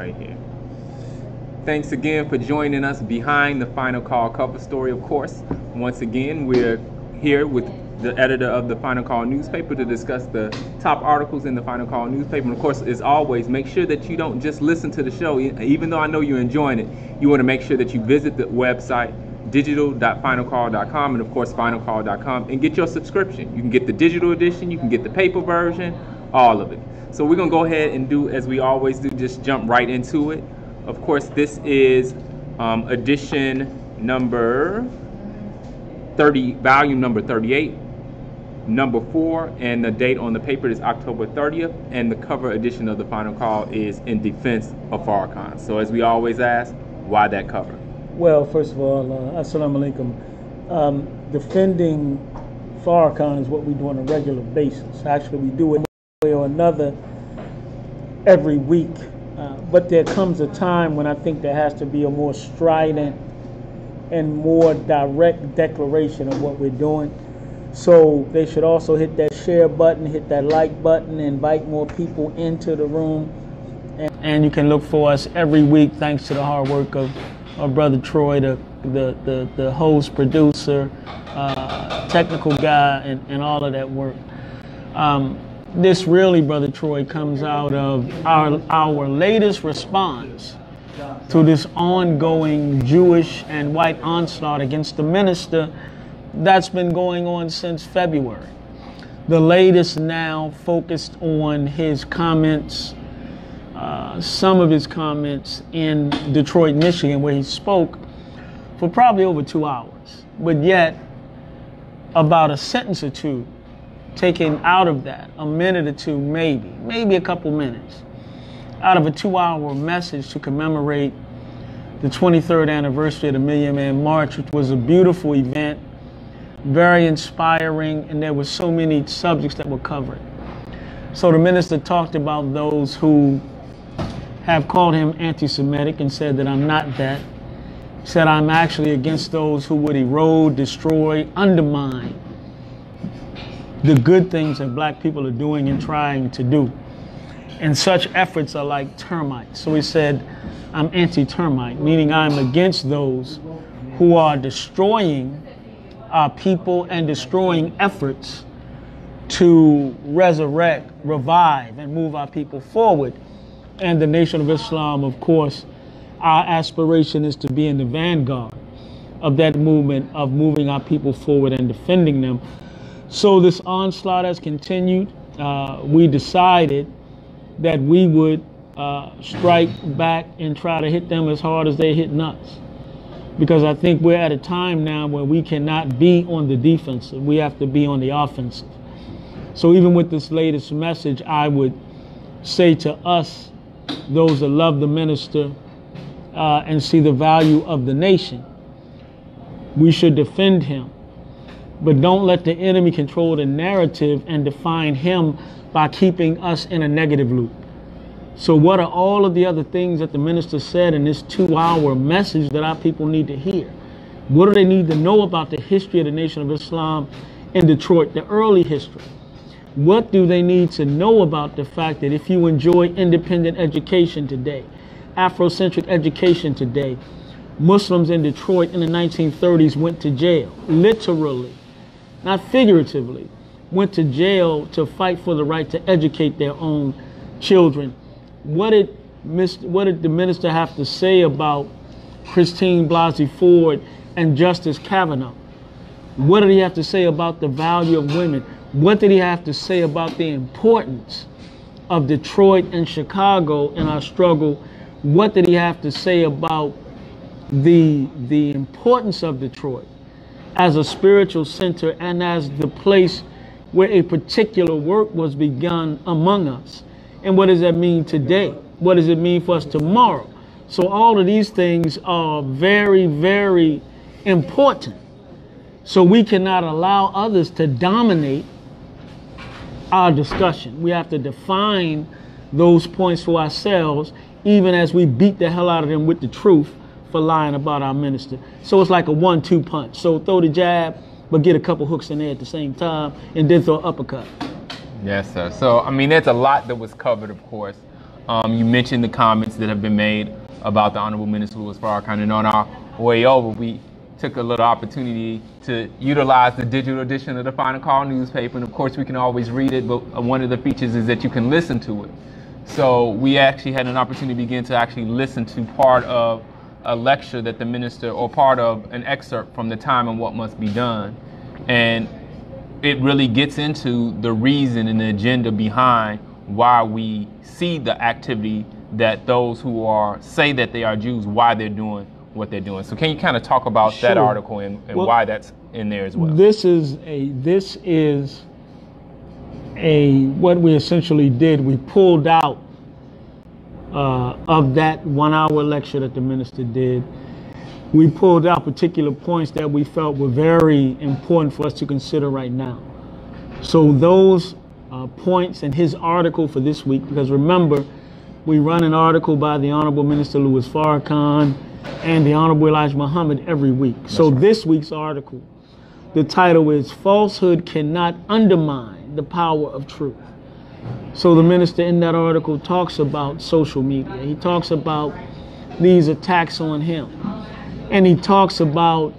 right here. Thanks again for joining us behind the Final Call cover story, of course. Once again, we're here with the editor of the Final Call newspaper to discuss the top articles in the Final Call newspaper. And of course, as always, make sure that you don't just listen to the show. Even though I know you're enjoying it, you want to make sure that you visit the website digital.finalcall.com and of course finalcall.com and get your subscription. You can get the digital edition, you can get the paper version, all of it. So we're gonna go ahead and do as we always do, just jump right into it. Of course, this is um, edition number 30, volume number 38, number four, and the date on the paper is October 30th, and the cover edition of the final call is in defense of Farrakhan. So as we always ask, why that cover? Well, first of all, uh, assalamu alaikum. Um, defending Farrakhan is what we do on a regular basis. Actually, we do it way or another every week. Uh, but there comes a time when I think there has to be a more strident and more direct declaration of what we're doing. So they should also hit that share button, hit that like button, invite more people into the room. And, and you can look for us every week thanks to the hard work of our brother Troy, the the the, the host, producer, uh, technical guy, and, and all of that work. Um, this really, brother Troy, comes out of our our latest response to this ongoing Jewish and white onslaught against the minister that's been going on since February. The latest now focused on his comments uh, some of his comments in Detroit, Michigan, where he spoke for probably over two hours. But yet, about a sentence or two taken out of that, a minute or two, maybe, maybe a couple minutes, out of a two hour message to commemorate the 23rd anniversary of the Million Man March, which was a beautiful event, very inspiring, and there were so many subjects that were covered. So the minister talked about those who have called him anti Semitic and said that I'm not that. Said I'm actually against those who would erode, destroy, undermine the good things that black people are doing and trying to do. And such efforts are like termites. So he said, I'm anti termite, meaning I'm against those who are destroying our people and destroying efforts to resurrect, revive, and move our people forward and the Nation of Islam, of course, our aspiration is to be in the vanguard of that movement of moving our people forward and defending them. So this onslaught has continued. Uh, we decided that we would uh, strike back and try to hit them as hard as they hit us. Because I think we're at a time now where we cannot be on the defensive. We have to be on the offensive. So even with this latest message, I would say to us those that love the minister uh, and see the value of the nation. We should defend him. But don't let the enemy control the narrative and define him by keeping us in a negative loop. So, what are all of the other things that the minister said in this two hour message that our people need to hear? What do they need to know about the history of the Nation of Islam in Detroit, the early history? What do they need to know about the fact that if you enjoy independent education today, Afrocentric education today, Muslims in Detroit in the 1930s went to jail, literally, not figuratively, went to jail to fight for the right to educate their own children. What did, Mr., what did the minister have to say about Christine Blasey Ford and Justice Kavanaugh? What did he have to say about the value of women? What did he have to say about the importance of Detroit and Chicago in our struggle? What did he have to say about the, the importance of Detroit as a spiritual center and as the place where a particular work was begun among us? And what does that mean today? What does it mean for us tomorrow? So, all of these things are very, very important. So, we cannot allow others to dominate our discussion. We have to define those points for ourselves, even as we beat the hell out of them with the truth for lying about our minister. So it's like a one two punch. So throw the jab, but get a couple hooks in there at the same time, and then throw uppercut. Yes, sir. So, I mean, there's a lot that was covered, of course. Um, you mentioned the comments that have been made about the Honorable Minister Louis Farrakhan, and on our way over, we took a little opportunity to utilize the digital edition of the Final Call newspaper. And of course, we can always read it, but one of the features is that you can listen to it. So we actually had an opportunity to begin to actually listen to part of a lecture that the minister, or part of an excerpt from the time and what must be done. And it really gets into the reason and the agenda behind why we see the activity that those who are say that they are Jews, why they're doing what they're doing. So can you kind of talk about Sure. that article and, and Well, why that's in there as well? This is a this is a what we essentially did. We pulled out uh, of that one hour lecture that the minister did. We pulled out particular points that we felt were very important for us to consider right now. So those uh, points and his article for this week, because remember, we run an article by the Honorable Minister Louis Farrakhan and the Honorable Elijah Muhammad every week. so this week's article, the title is "Falsehood Cannot Undermine the Power of Truth." So the minister in that article talks about social media. He talks about these attacks on him, and he talks about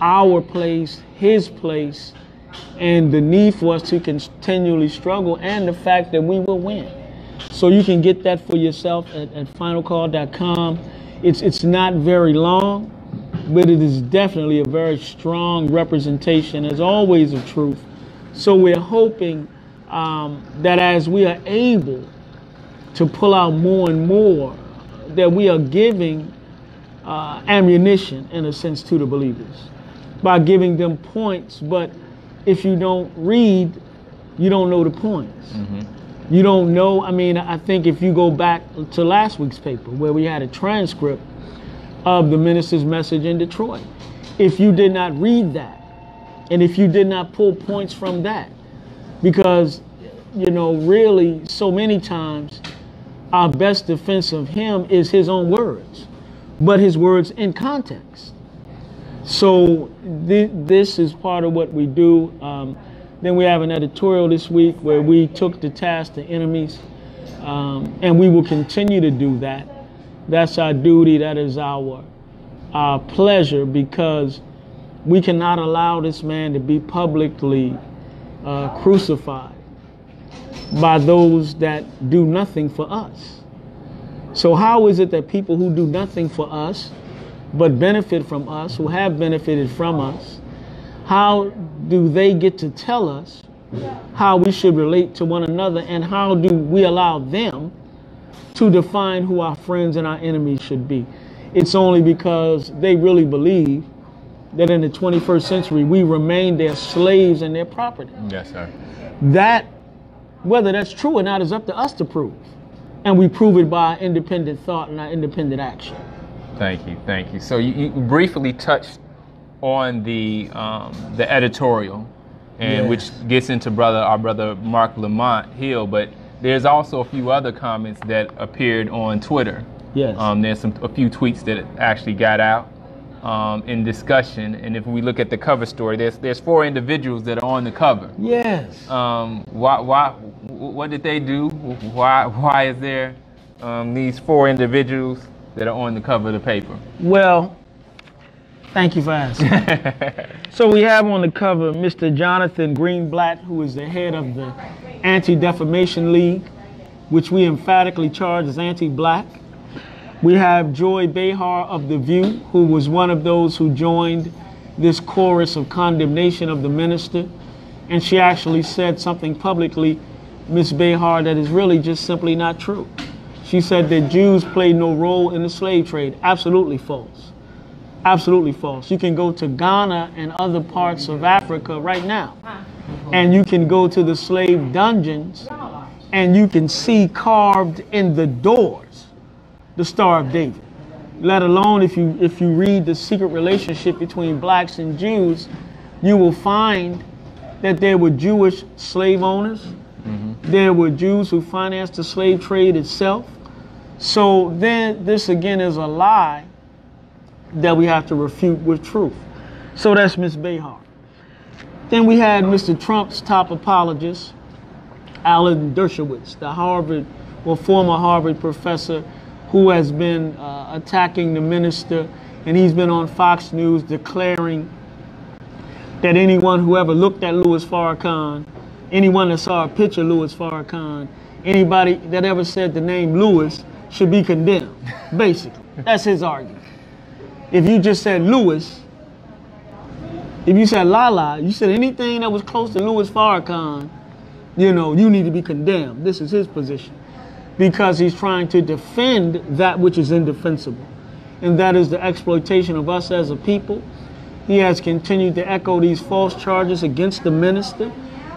our place, his place, and the need for us to continually struggle and the fact that we will win. So you can get that for yourself at, at finalcall.com. It's, it's not very long, but it is definitely a very strong representation, as always, of truth. So we're hoping um, that as we are able to pull out more and more, that we are giving uh, ammunition, in a sense, to the believers by giving them points. But if you don't read, you don't know the points. You don't know. I mean, I think if you go back to last week's paper where we had a transcript of the minister's message in Detroit, if you did not read that, and if you did not pull points from that, because, you know, really, so many times our best defense of him is his own words, but his words in context. So thi- this is part of what we do. Um, then we have an editorial this week where we took the task to enemies, um, and we will continue to do that. That's our duty. That is our our pleasure because we cannot allow this man to be publicly uh, crucified by those that do nothing for us. So how is it that people who do nothing for us but benefit from us, who have benefited from us, how do they get to tell us how we should relate to one another and how do we allow them to define who our friends and our enemies should be? It's only because they really believe that in the 21st century we remain their slaves and their property. Yes, sir. That, whether that's true or not, is up to us to prove. And we prove it by our independent thought and our independent action. Thank you, thank you. So you, you briefly touched on the um, the editorial, and Yes. which gets into brother our brother Marc Lamont Hill, but there's also a few other comments that appeared on Twitter. Yes. Um, there's some a few tweets that actually got out um, in discussion, and if we look at the cover story, there's there's four individuals that are on the cover. yes. Um, why, why, what did they do? Why, why is there um, these four individuals that are on the cover of the paper? Well, thank you for asking. so we have on the cover Mr. Jonathan Greenblatt, who is the head of the Anti-Defamation League, which we emphatically charge as anti-black. We have Joy Behar of The View, who was one of those who joined this chorus of condemnation of the minister. And she actually said something publicly, Miss Behar, that is really just simply not true. She said that Jews played no role in the slave trade. Absolutely false. Absolutely false. You can go to Ghana and other parts of Africa right now, and you can go to the slave dungeons, and you can see carved in the doors the Star of David. Let alone if you if you read the secret relationship between blacks and Jews, you will find that there were Jewish slave owners. Mm-hmm. There were Jews who financed the slave trade itself. So then this again is a lie that we have to refute with truth. So that's Ms. Behar. Then we had Mr. Trump's top apologist, Alan Dershowitz, the Harvard or former Harvard professor who has been uh, attacking the minister, and he's been on Fox News declaring that anyone who ever looked at Louis Farrakhan, anyone that saw a picture of Louis Farrakhan, anybody that ever said the name Louis should be condemned. Basically, that's his argument. If you just said Louis, if you said Lala, you said anything that was close to Louis Farrakhan, you know, you need to be condemned. This is his position. Because he's trying to defend that which is indefensible. And that is the exploitation of us as a people. He has continued to echo these false charges against the minister.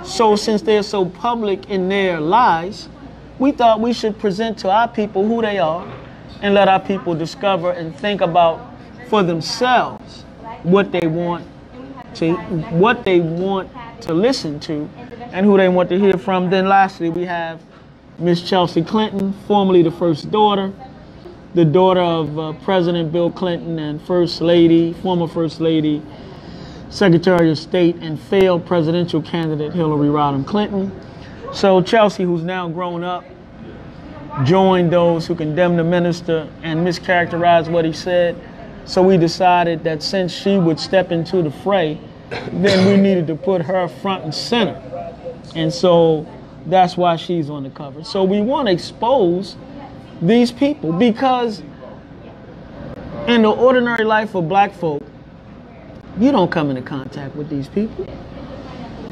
So, since they're so public in their lies, we thought we should present to our people who they are and let our people discover and think about for themselves what they want to what they want to listen to and who they want to hear from. Then lastly, we have Miss Chelsea Clinton, formerly the first daughter, the daughter of uh, President Bill Clinton and First Lady, former First Lady, Secretary of State, and failed presidential candidate Hillary Rodham Clinton. So Chelsea, who's now grown up, joined those who condemned the minister and mischaracterized what he said. So we decided that since she would step into the fray, then we needed to put her front and center. And so that's why she's on the cover. So we want to expose these people because in the ordinary life of black folk, you don't come into contact with these people.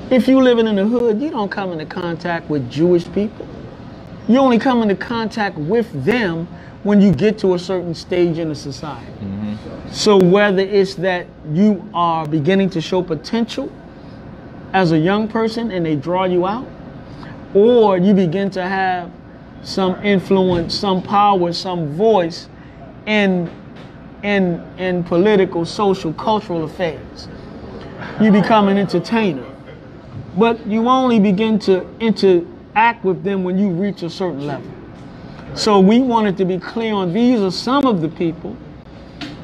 If you're living in the hood, you don't come into contact with Jewish people. You only come into contact with them when you get to a certain stage in the society. Mm-hmm. So whether it's that you are beginning to show potential as a young person and they draw you out, or you begin to have some influence, some power, some voice in in in political, social, cultural affairs. You become an entertainer. But you only begin to interact with them when you reach a certain level. So we wanted to be clear on these are some of the people,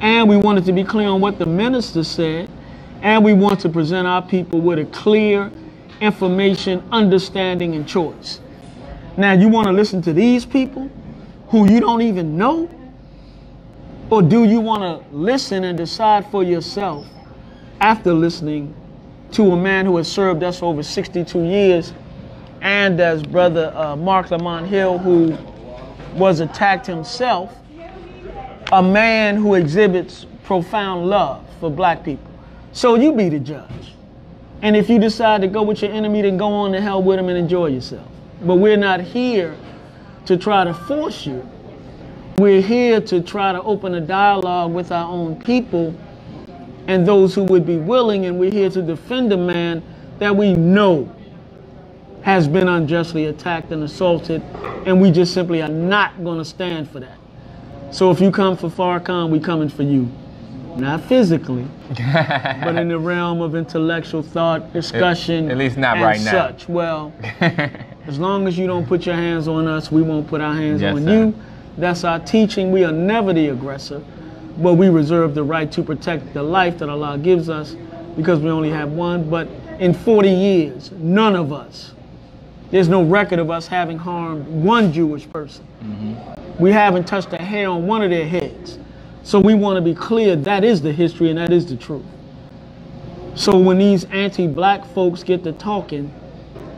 and we wanted to be clear on what the minister said, and we want to present our people with a clear information, understanding, and choice. Now, you want to listen to these people who you don't even know? Or do you want to listen and decide for yourself after listening to a man who has served us over 62 years and as brother uh, Marc Lamont Hill, who was attacked himself, a man who exhibits profound love for black people. So you be the judge. And if you decide to go with your enemy, then go on to hell with him and enjoy yourself. But we're not here to try to force you. We're here to try to open a dialogue with our own people and those who would be willing, and we're here to defend a man that we know has been unjustly attacked and assaulted, and we just simply are not going to stand for that. So if you come for Farrakhan, we coming for you. Not physically, but in the realm of intellectual thought, discussion, at least not right such. now. Such. Well, as long as you don't put your hands on us, we won't put our hands yes, on sir. you. That's our teaching. We are never the aggressor, but we reserve the right to protect the life that Allah gives us because we only have one. But in 40 years, none of us, there's no record of us having harmed one Jewish person. Mm-hmm. We haven't touched a hair on one of their heads. So we want to be clear that is the history and that is the truth. So when these anti black folks get to talking,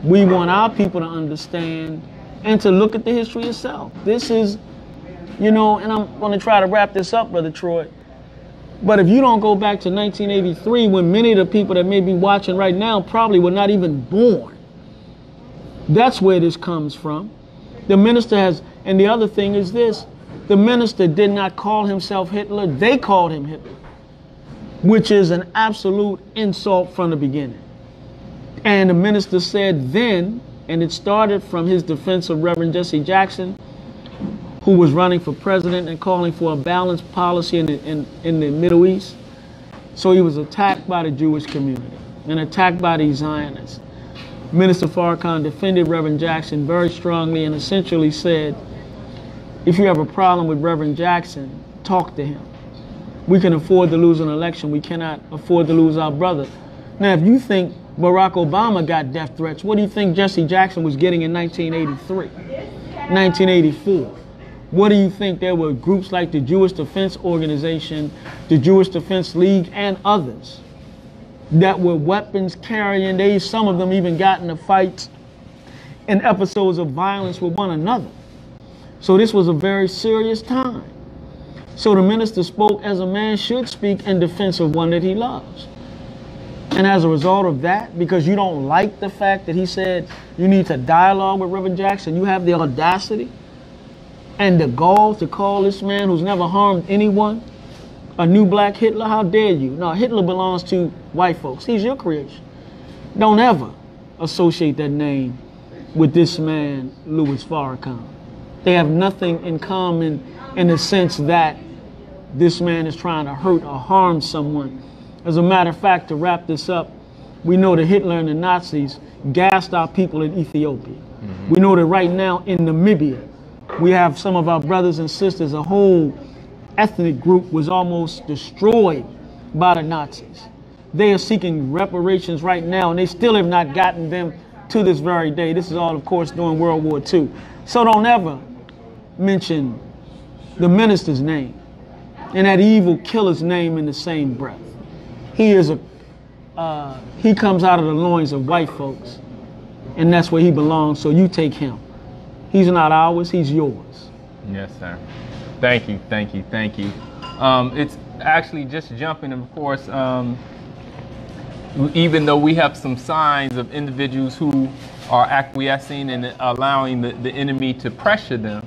we want our people to understand and to look at the history itself. This is, you know, and I'm going to try to wrap this up, Brother Troy. But if you don't go back to 1983, when many of the people that may be watching right now probably were not even born, that's where this comes from. The minister has, and the other thing is this the minister did not call himself Hitler, they called him Hitler, which is an absolute insult from the beginning. And the minister said then, and it started from his defense of Reverend Jesse Jackson, who was running for president and calling for a balanced policy in the, in, in the Middle East. So he was attacked by the Jewish community and attacked by the Zionists. Minister Farrakhan defended Reverend Jackson very strongly and essentially said, if you have a problem with Reverend Jackson, talk to him. We can afford to lose an election. We cannot afford to lose our brother. Now, if you think Barack Obama got death threats, what do you think Jesse Jackson was getting in 1983? 1984? What do you think there were groups like the Jewish Defense Organization, the Jewish Defense League, and others that were weapons carrying? They some of them even got into fights and episodes of violence with one another. So this was a very serious time. So the minister spoke as a man should speak in defense of one that he loves. And as a result of that, because you don't like the fact that he said you need to dialogue with Reverend Jackson, you have the audacity and the gall to call this man who's never harmed anyone a new black Hitler? How dare you? No, Hitler belongs to white folks. He's your creation. Don't ever associate that name with this man, Louis Farrakhan. They have nothing in common in the sense that this man is trying to hurt or harm someone. As a matter of fact, to wrap this up, we know that Hitler and the Nazis gassed our people in Ethiopia. Mm-hmm. We know that right now in Namibia, we have some of our brothers and sisters, a whole ethnic group was almost destroyed by the Nazis. They are seeking reparations right now, and they still have not gotten them to this very day. This is all, of course, during World War II. So don't ever mention the minister's name and that evil killer's name in the same breath. He is a uh, he comes out of the loins of white folks, and that's where he belongs. So you take him. He's not ours, he's yours. Yes, sir. Thank you, thank you, thank you. Um, it's actually just jumping, of course, um, even though we have some signs of individuals who are acquiescing and allowing the, the enemy to pressure them.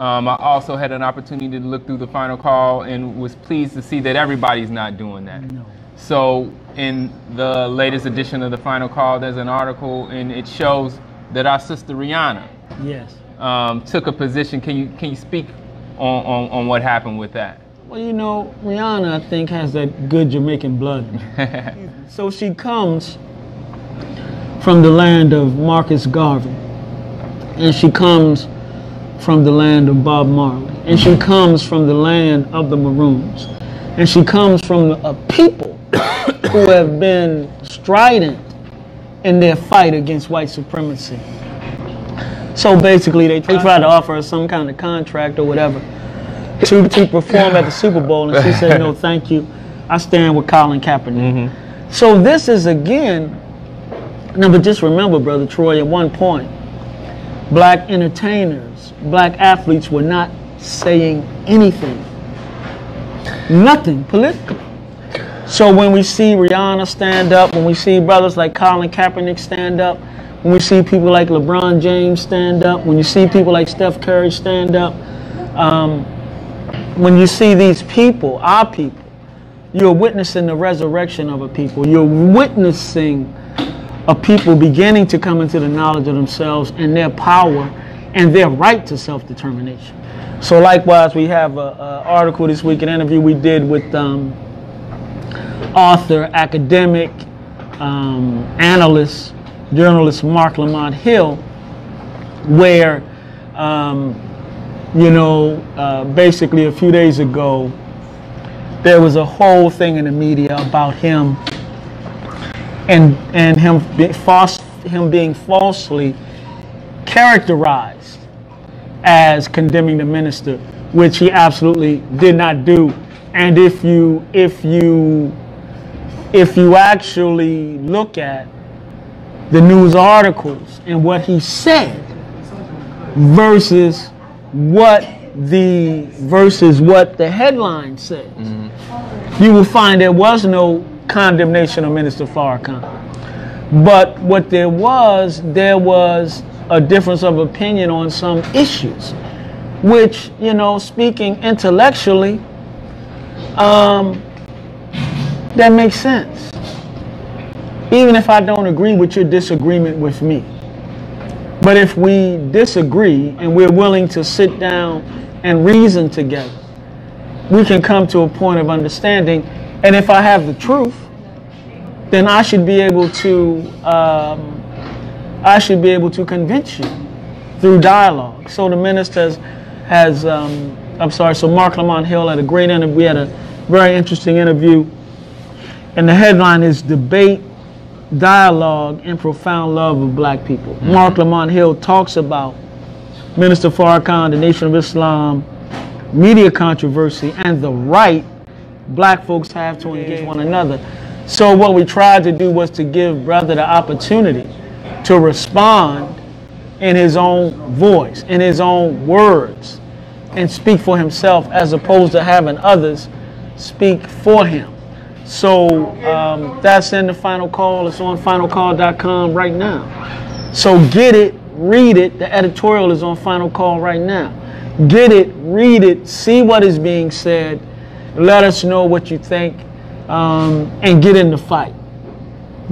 Um, I also had an opportunity to look through the final call and was pleased to see that everybody's not doing that. No. So, in the latest edition of the final call, there's an article and it shows that our sister Rihanna Yes. Um, took a position. Can you can you speak on, on, on what happened with that? Well, you know, Rihanna, I think, has that good Jamaican blood. so she comes from the land of Marcus Garvey, and she comes from the land of Bob Marley, and she comes from the land of the Maroons, and she comes from a people who have been strident in their fight against white supremacy. So basically, they, they tried to offer her some kind of contract or whatever to, to perform at the Super Bowl, and she said, no, thank you. I stand with Colin Kaepernick. Mm-hmm. So this is again, now but just remember, Brother Troy, at one point, black entertainers, black athletes were not saying anything. Nothing political. So when we see Rihanna stand up, when we see brothers like Colin Kaepernick stand up, when we see people like LeBron James stand up, when you see people like Steph Curry stand up, um, when you see these people, our people, you're witnessing the resurrection of a people. You're witnessing a people beginning to come into the knowledge of themselves and their power and their right to self-determination. So likewise, we have an article this week, an interview we did with um, author, academic, um, analyst, journalist Marc Lamont Hill, where, um, you know, uh, basically a few days ago, there was a whole thing in the media about him and and him be, false, him being falsely characterized as condemning the minister, which he absolutely did not do. And if you if you if you actually look at the news articles and what he said versus what the versus what the headline says, mm-hmm. you will find there was no condemnation of Minister Farrakhan. But what there was, there was a difference of opinion on some issues, which, you know, speaking intellectually, um, that makes sense even if I don't agree with your disagreement with me. But if we disagree and we're willing to sit down and reason together, we can come to a point of understanding. And if I have the truth, then I should be able to um, I should be able to convince you through dialogue. So the minister has, has um, I'm sorry, so Marc Lamont Hill had a great interview. We had a very interesting interview. And the headline is Debate dialogue and profound love of black people. Mm-hmm. Marc Lamont Hill talks about Minister Farrakhan, the Nation of Islam, media controversy, and the right black folks have to engage one another. So what we tried to do was to give brother the opportunity to respond in his own voice, in his own words, and speak for himself as opposed to having others speak for him. So um, that's in the final call. It's on finalcall.com right now. So get it, read it. The editorial is on Final Call right now. Get it, read it, see what is being said. Let us know what you think, um, and get in the fight.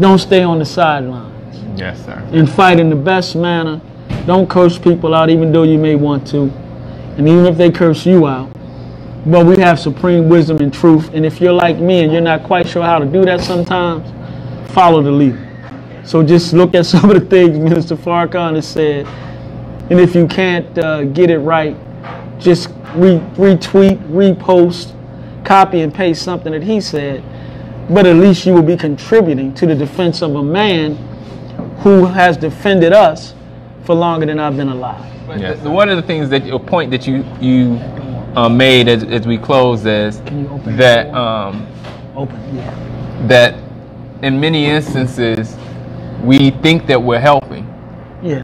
Don't stay on the sidelines. Yes, sir. And fight in the best manner. Don't curse people out, even though you may want to. And even if they curse you out, but we have supreme wisdom and truth. And if you're like me and you're not quite sure how to do that sometimes, follow the leader. So just look at some of the things Minister Farrakhan has said. And if you can't uh, get it right, just re- retweet, repost, copy and paste something that he said. But at least you will be contributing to the defense of a man who has defended us for longer than I've been alive. Yes. One of the things that a point that you you uh, made as, as we close is that um, Open, yeah. that in many instances we think that we're helping, Yeah.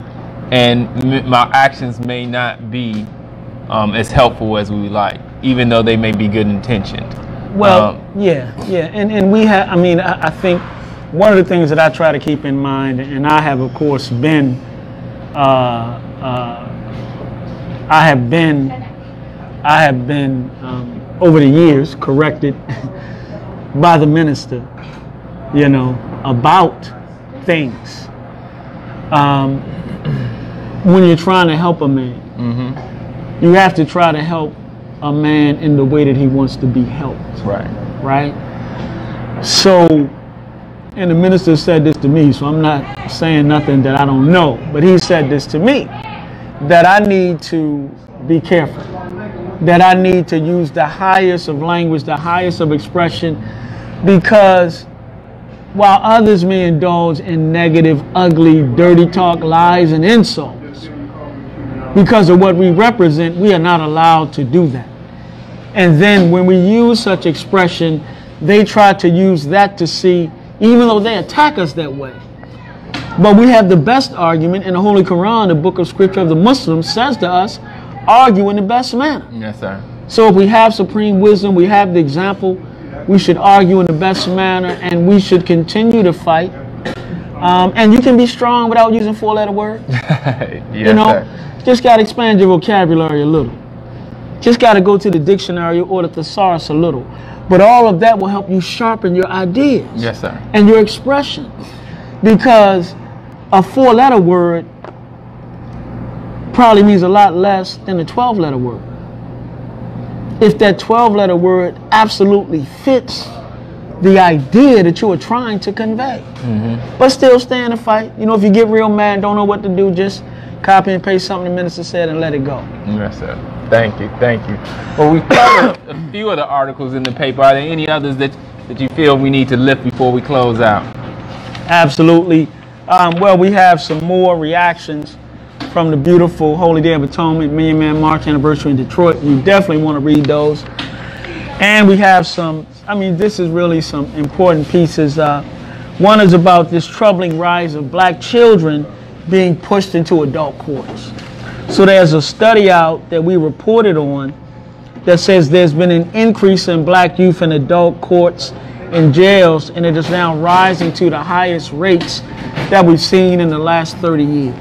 and m- my actions may not be um, as helpful as we like, even though they may be good intentioned. Well, Um, yeah, yeah, and and we have. I mean, I, I think one of the things that I try to keep in mind, and I have, of course, been, uh, uh, I have been, I have been um, over the years corrected by the minister, you know, about things. Um, when you're trying to help a man, you have to try to help a man in the way that he wants to be helped right. right? So, and the minister said this to me, so I'm not saying nothing that I don't know, but he said this to me that I need to be careful, that I need to use the highest of language, the highest of expression, because while others may indulge in negative, ugly, dirty talk, lies, and insults, because of what we represent, we are not allowed to do that. And then when we use such expression, they try to use that to see, even though they attack us that way. But we have the best argument in the Holy Quran, the book of scripture of the Muslims, says to us, argue in the best manner. Yes, sir. So if we have supreme wisdom, we have the example, we should argue in the best manner and we should continue to fight. Um, and you can be strong without using four letter words. yes, You know, sir. just got to expand your vocabulary a little. Just got to go to the dictionary or the thesaurus a little. But all of that will help you sharpen your ideas Yes, sir. and your expression. Because a four letter word probably means a lot less than a 12 letter word. If that 12 letter word absolutely fits the idea that you are trying to convey. Mm-hmm. But still stay in the fight. You know, if you get real mad, don't know what to do, just copy and paste something the minister said and let it go. Yes, sir. Thank you. Thank you. Well, we covered a few of the articles in the paper. Are there any others that, that you feel we need to lift before we close out? Absolutely. Um, well, we have some more reactions from the beautiful Holy Day of Atonement Million Man March anniversary in Detroit. You definitely want to read those. And we have some, I mean, this is really some important pieces. Uh, one is about this troubling rise of black children being pushed into adult courts. So there's a study out that we reported on that says there's been an increase in black youth in adult courts and jails, and it is now rising to the highest rates that we've seen in the last 30 years.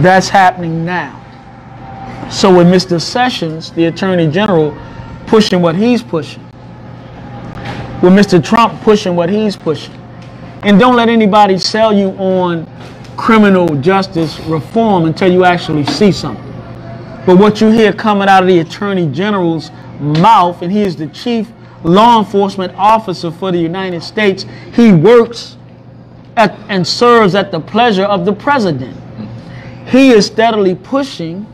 That's happening now. So with Mr. Sessions, the Attorney General, pushing what he's pushing, with Mr. Trump pushing what he's pushing, and don't let anybody sell you on criminal justice reform until you actually see something. But what you hear coming out of the Attorney General's mouth, and he is the chief law enforcement officer for the United States, he works at, and serves at the pleasure of the president. He is steadily pushing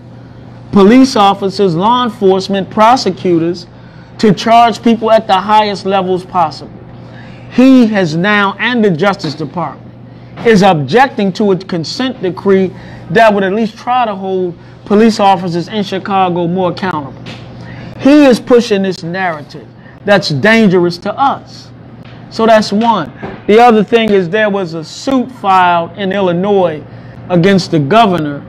police officers, law enforcement, prosecutors to charge people at the highest levels possible. He has now, and the Justice Department, is objecting to a consent decree that would at least try to hold police officers in Chicago more accountable. He is pushing this narrative that's dangerous to us. So that's one. The other thing is there was a suit filed in Illinois against the governor,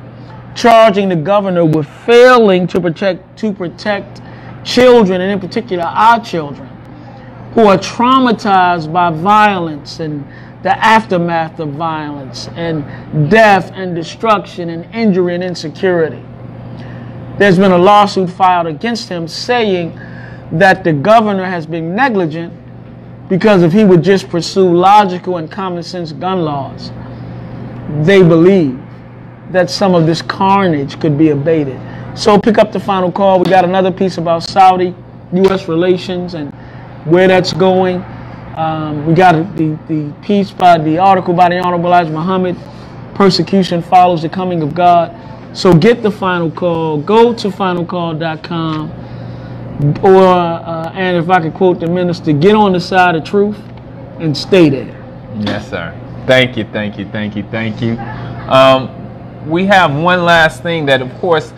charging the governor with failing to protect to protect children, and in particular our children, who are traumatized by violence and the aftermath of violence and death and destruction and injury and insecurity. There's been a lawsuit filed against him saying that the governor has been negligent because if he would just pursue logical and common sense gun laws, they believe that some of this carnage could be abated. So pick up the final call. We got another piece about Saudi U.S. relations and where that's going. Um, we got the, the piece by the article by the Honorable Elijah Muhammad. Persecution follows the coming of God. So get the final call. Go to finalcall.com or uh, and if I could quote the minister, get on the side of truth and stay there. Yes, sir. Thank you, thank you, thank you, thank you. Um, we have one last thing that, of course,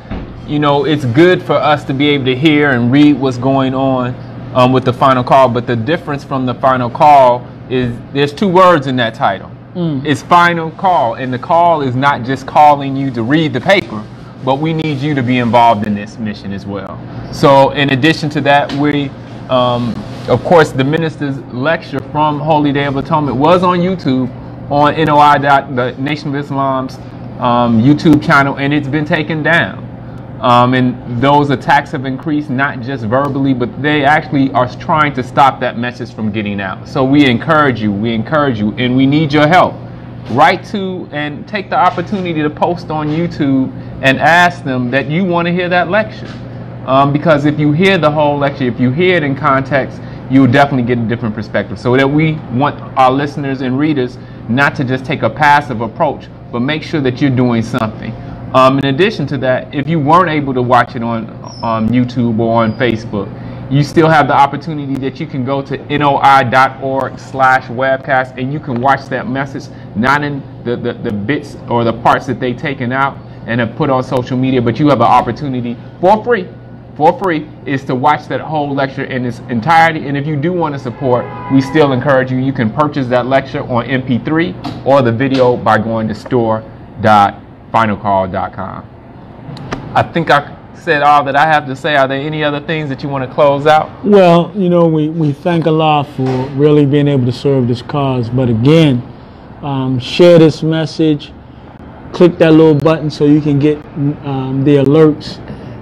you know, it's good for us to be able to hear and read what's going on um, with the final call. But the difference from the final call is there's two words in that title. Mm. It's final call, and the call is not just calling you to read the paper but we need you to be involved in this mission as well. So, in addition to that, we, um, of course, the minister's lecture from Holy Day of Atonement was on YouTube on NOI, the Nation of Islam's um, YouTube channel, and it's been taken down. Um, and those attacks have increased not just verbally, but they actually are trying to stop that message from getting out. So we encourage you, we encourage you, and we need your help write to and take the opportunity to post on YouTube and ask them that you want to hear that lecture. Um, because if you hear the whole lecture, if you hear it in context, you'll definitely get a different perspective. So that we want our listeners and readers not to just take a passive approach, but make sure that you're doing something. Um, in addition to that, if you weren't able to watch it on um, YouTube or on Facebook, you still have the opportunity that you can go to noi.org slash webcast and you can watch that message, not in the, the, the bits or the parts that they've taken out and have put on social media, but you have an opportunity for free, for free, is to watch that whole lecture in its entirety. And if you do want to support, we still encourage you, you can purchase that lecture on MP3 or the video by going to store.finalcall.com. I think I said all that I have to say. Are there any other things that you want to close out? Well, you know, we, we thank Allah for really being able to serve this cause. But again, um, share this message. Click that little button so you can get um, the alerts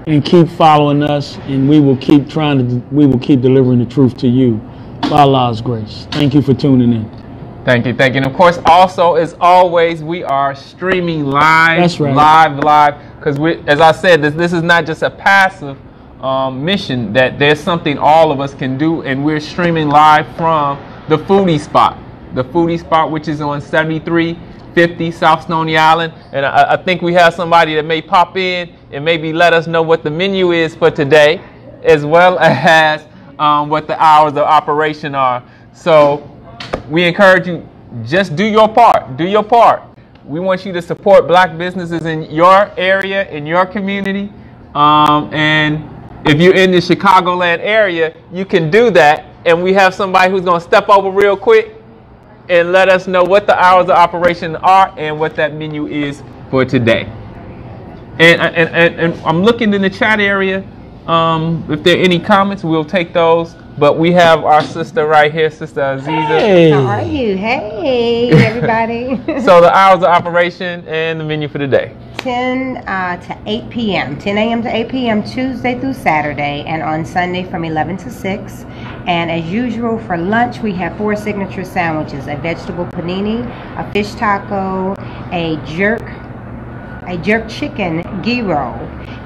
and keep following us. And we will keep trying to, we will keep delivering the truth to you by Allah's grace. Thank you for tuning in. Thank you, thank you. And of course, also as always, we are streaming live, That's right. live, live. Because we, as I said, this, this is not just a passive um, mission. That there's something all of us can do, and we're streaming live from the foodie spot, the foodie spot, which is on 7350 South Stony Island. And I, I think we have somebody that may pop in and maybe let us know what the menu is for today, as well as um, what the hours of operation are. So we encourage you just do your part. Do your part. We want you to support black businesses in your area, in your community. Um, and if you're in the Chicagoland area, you can do that. And we have somebody who's going to step over real quick and let us know what the hours of operation are and what that menu is for today. And, and, and, and I'm looking in the chat area. Um, if there are any comments, we'll take those. But we have our sister right here, Sister Aziza. Hey, how are you? Hey, everybody. so the hours of operation and the menu for the day. 10 uh, to 8 p.m. 10 a.m. to 8 p.m. Tuesday through Saturday, and on Sunday from 11 to 6. And as usual for lunch, we have four signature sandwiches: a vegetable panini, a fish taco, a jerk, a jerk chicken gyro,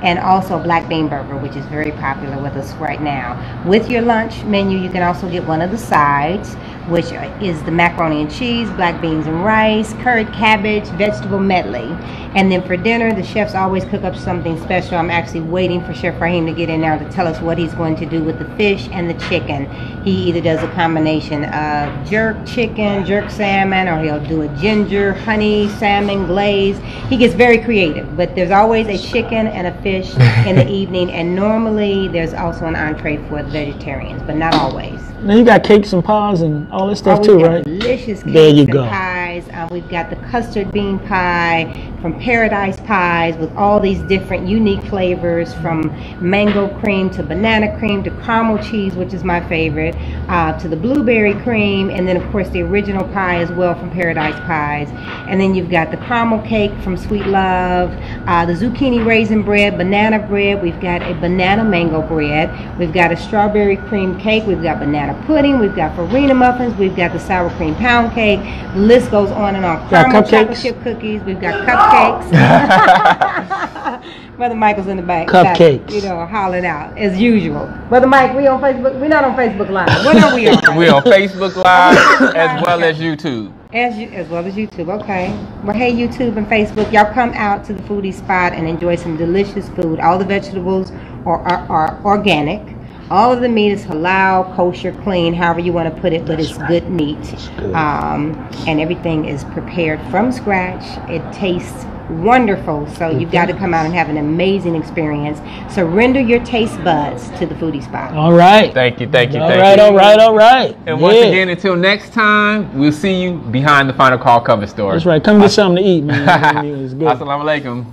and also black bean burger, which is very popular with us right now. With your lunch menu, you can also get one of the sides, which is the macaroni and cheese, black beans and rice, curried cabbage, vegetable medley. And then for dinner, the chefs always cook up something special. I'm actually waiting for Chef Raheem to get in now to tell us what he's going to do with the fish and the chicken. He either does a combination of jerk chicken, jerk salmon, or he'll do a ginger, honey, salmon glaze. He gets very creative, but there's always a chicken and a fish in the evening, and normally there's also an entree for the vegetarians, but not always. Now you got cakes and pies and all this Oh, stuff we've too, right? Delicious cakes There you go. pies. Uh, we've got the custard bean pie from Paradise Pies with all these different unique flavors from mango cream to banana cream to caramel cheese, which is my favorite, uh, to the blueberry cream, and then of course the original pie as well from Paradise Pies. And then you've got the caramel cake from Sweet Love, uh, the zucchini raisin bread, banana bread. We've got a banana mango bread. We've got a strawberry cream cake. We've got banana pudding. We've got farina muffins. We've got the sour cream pound cake. The list goes on and on. Caramel chocolate chip cookies. We've got cupcakes. Brother Michael's in the back. Cupcakes. Got, you know, hollering out as usual. Brother Mike, we on Facebook. We're not on Facebook Live. What are we on? We're on Facebook Live as well as YouTube. As you, as well as YouTube, okay. Well, hey, YouTube and Facebook, y'all come out to the foodie spot and enjoy some delicious food. All the vegetables are, are, are organic. All of the meat is halal, kosher, clean, however you want to put it, but it's good meat. Um, and everything is prepared from scratch. It tastes wonderful. So you've got to come out and have an amazing experience. Surrender your taste buds to the foodie spot. All right. Thank you, thank you, All thank right, you. all right, all right. And once again, until next time, we'll see you behind the final call cover story. That's right. Come get something to eat, man. It's good. Assalamu alaikum.